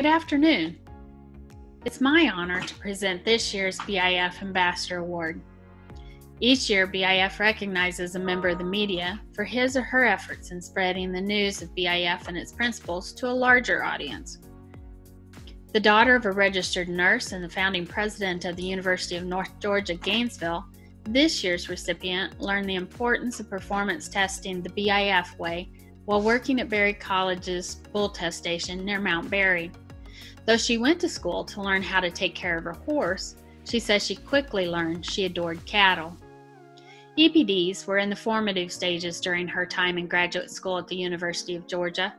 Good afternoon. It's my honor to present this year's BIF Ambassador Award. Each year, BIF recognizes a member of the media for his or her efforts in spreading the news of BIF and its principles to a larger audience. The daughter of a registered nurse and the founding president of the University of North Georgia, Gainesville, this year's recipient learned the importance of performance testing the BIF way while working at Berry College's bull test station near Mount Berry. Though she went to school to learn how to take care of her horse, she says she quickly learned she adored cattle. EPDs were in the formative stages during her time in graduate school at the University of Georgia,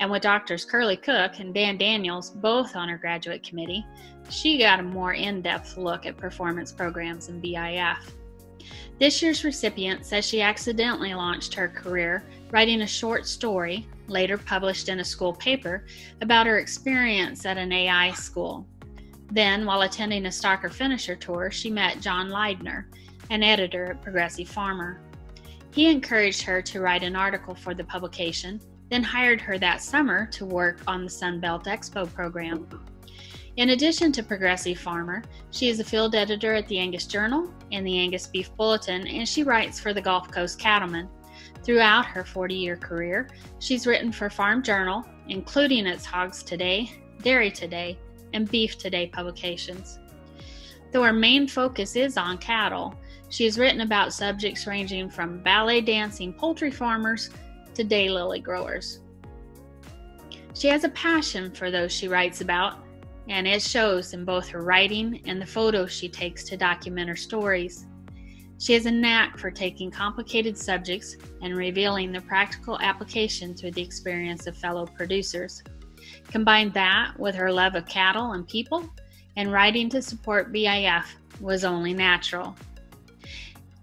and with doctors Curly Cook and Dan Daniels both on her graduate committee, she got a more in depth look at performance programs in BIF. This year's recipient says she accidentally launched her career writing a short story, later published in a school paper, about her experience at an AI school. Then, while attending a Stocker Finisher tour, she met John Leidner, an editor at Progressive Farmer. He encouraged her to write an article for the publication, then hired her that summer to work on the Sunbelt Expo program. In addition to Progressive Farmer, she is a field editor at the Angus Journal and the Angus Beef Bulletin, and she writes for the Gulf Coast Cattleman. Throughout her 40 year career, she's written for Farm Journal, including its Hogs Today, Dairy Today, and Beef Today publications. Though her main focus is on cattle, she has written about subjects ranging from ballet dancing poultry farmers to daylily growers. She has a passion for those she writes about, and it shows in both her writing and the photos she takes to document her stories. She has a knack for taking complicated subjects and revealing the practical application through the experience of fellow producers. Combine that with her love of cattle and people, and writing to support BIF was only natural.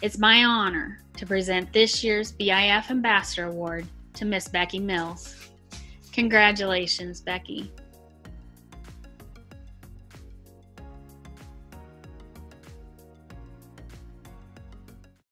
It's my honor to present this year's BIF Ambassador Award to Miss Becky Mills. Congratulations, Becky.